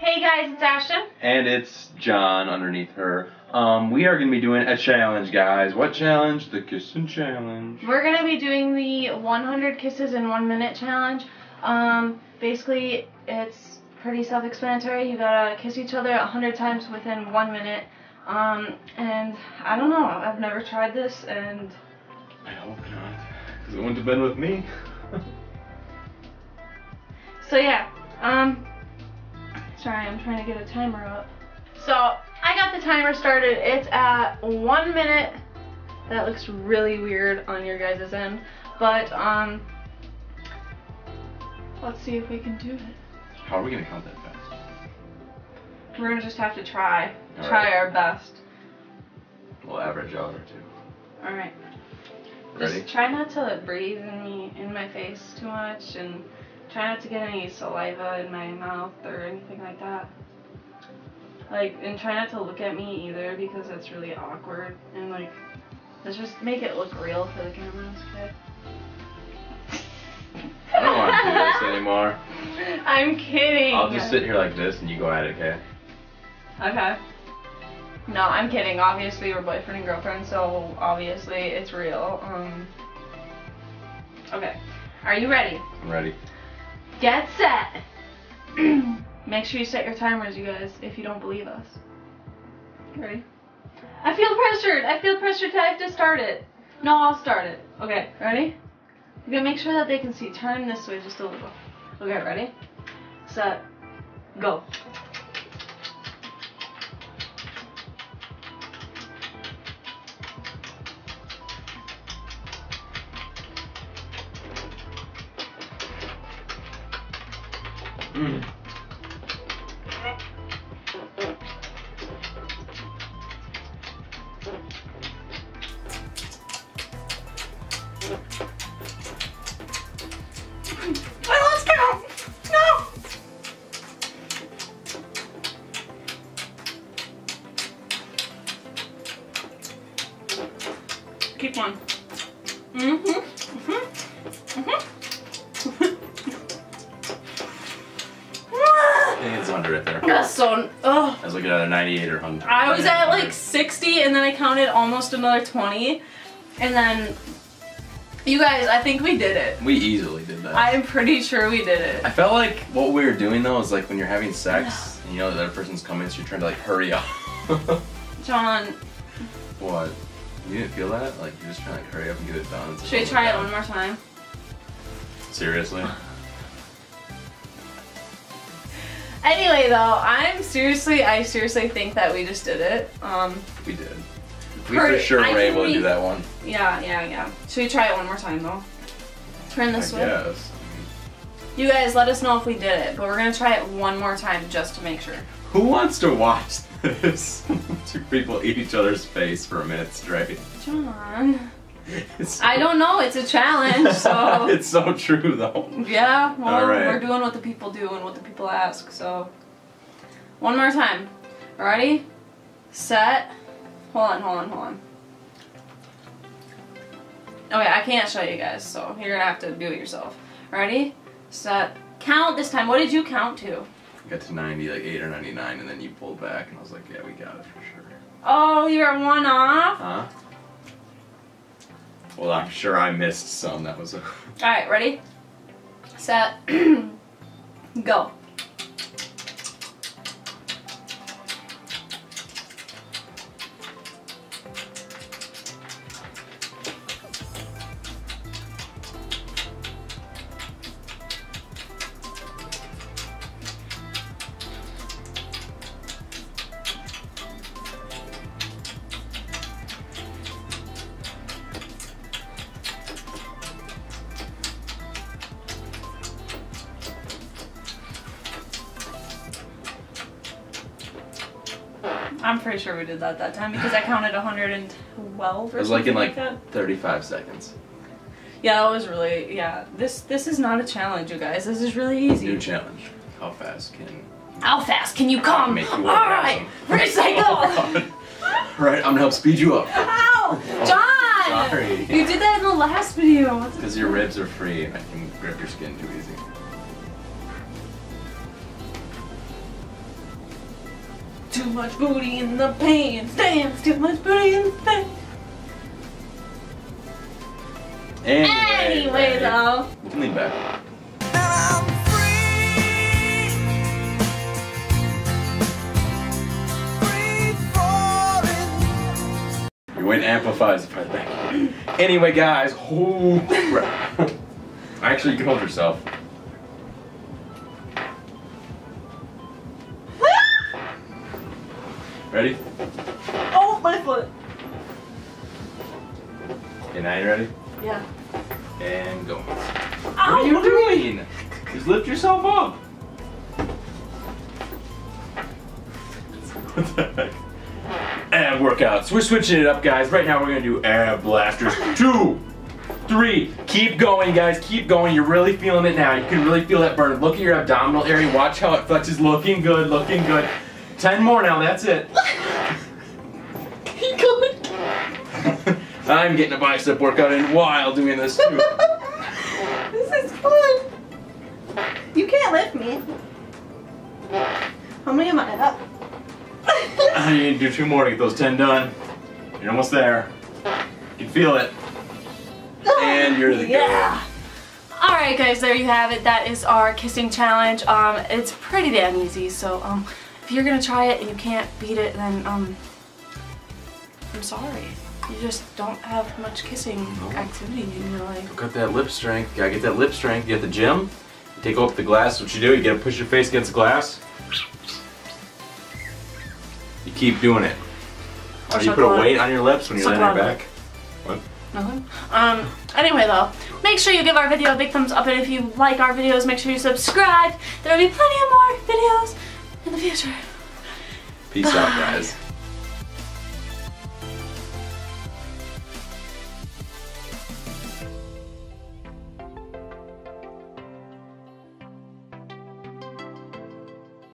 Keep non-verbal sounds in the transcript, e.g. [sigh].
Hey guys, it's Ashtyn. And it's Jon underneath her. Um, we are going to be doing a challenge, guys. What challenge? The kissing challenge. We're gonna be doing the 100 kisses in one minute challenge. Um, basically, it's pretty self-explanatory. You gotta kiss each other 100 times within one minute. Um, and I don't know. I've never tried this, and I hope not, because it wouldn't have been with me. [laughs] so yeah. Um, sorry, I'm trying to get a timer up. So I got the timer started. It's at one minute. That looks really weird on your guys' end, but um, let's see if we can do it. How are we going to count that fast? We're gonna just have to try. All try right. our best. We'll average out or two. Alright. Ready? Just try not to breathe in me in my face too much and try not to get any saliva in my mouth or anything like that. Like and try not to look at me either because that's really awkward and like let's just make it look real for the cameras, okay? I don't want to do this [laughs] anymore. I'm kidding. I'll just sit here like this and you go at it, okay? Okay. No, I'm kidding. Obviously, we're boyfriend and girlfriend, so obviously it's real. Um. Okay. Are you ready? I'm ready. Get set. [clears throat] Make sure you set your timers, you guys, if you don't believe us. Ready? I feel pressured. I feel pressured to have to start it. No, I'll start it. Okay, ready? You gotta make sure that they can see. Turn this way just a little. Okay, ready? Set. Go. Keep one. Mm-hmm. Mm-hmm. Mm-hmm. I think it's 100 right there. That's so. Ugh. I was looking at a 98 or 100. I was at like 60 and then I counted almost another 20. And then. You guys, I think we did it. We easily did that. I am pretty sure we did it. I felt like what we were doing though is like when you're having sex and you know the other person's coming, so you're trying to like hurry up. [laughs] Jon, what? You didn't feel that? Like you're just trying to like hurry up and get it done. should we try it one more time? Seriously? [laughs] Anyway, though, I'm seriously, I seriously think that we just did it. Um, We did. We for sure I were able to do that one. yeah, yeah, yeah. Should we try it one more time, though? Turn this I way. guess. You guys, let us know if we did it, but we're gonna try it one more time just to make sure. Who wants to watch [laughs] this? Two people eat each other's face for a minute straight. Jon, I don't know. It's a challenge, so [laughs] it's so true though. yeah. Well, All right. we're doing what the people do and what the people ask. So, one more time. Ready? Set. Hold on, hold on, hold on. Okay, I can't show you guys, so you're gonna have to do it yourself. Ready? Set. Count this time. What did you count to? Got to 90, like 8 or 99, and then you pulled back, and I was like, yeah, we got it for sure. Oh, you're one off. Huh? Well, I'm sure I missed some. That was a. All right, ready? Set. [clears throat] Go. I'm pretty sure we did that that time because I counted 112 or It was like in something like that. 35 seconds. Yeah, that was really yeah. This this is not a challenge, you guys. This is really easy. New challenge. How fast can. How fast can you come? Make you All right, recycle. [laughs] right, I'm gonna help speed you up. Ow, oh, Jon! Sorry. You did that in the last video. Because your ribs are free and I can grip your skin too easy. Too much booty in the pants. Dance. Too much booty in the pants. Anyway, Anyway, though. Lean back. Weight amplifies the part back. [laughs] Anyway, guys. Oh, crap. [laughs] Actually, you can hold yourself. Ready? Oh, my foot. Okay, now you ready? Yeah. And go. Ow, What are you doing? Just lift yourself up. What the heck? Ab workouts. We're switching it up, guys. Right now, we're gonna do ab blasters. Two, three. Keep going, guys. Keep going. You're really feeling it now. You can really feel that burn. Look at your abdominal area. Watch how it flexes. Looking good. Looking good. Ten more now. That's it. Keep going. [laughs] I'm getting a bicep workout in while doing this too. [laughs] this is fun. You can't lift me. How many am I up? [laughs] You need to do two more to get those 10 done. You're almost there. You can feel it. And you're the yeah. All right, guys, there you have it. That is our kissing challenge. Um, it's pretty damn easy. So, um, if you're gonna try it and you can't beat it, then um, I'm sorry. You just don't have much kissing No. activity in your life. Got that lip strength. You gotta get that lip strength. You at the gym. You take off the glass. What you do? You gotta push your face against the glass. You keep doing it. Or Or you put a weight on your lips when you Suck lay on your back. What? Nothing. Um, anyway though, make sure you give our video a big thumbs up and if you like our videos, make sure you subscribe. There will be plenty of more videos in the future. Peace out, guys.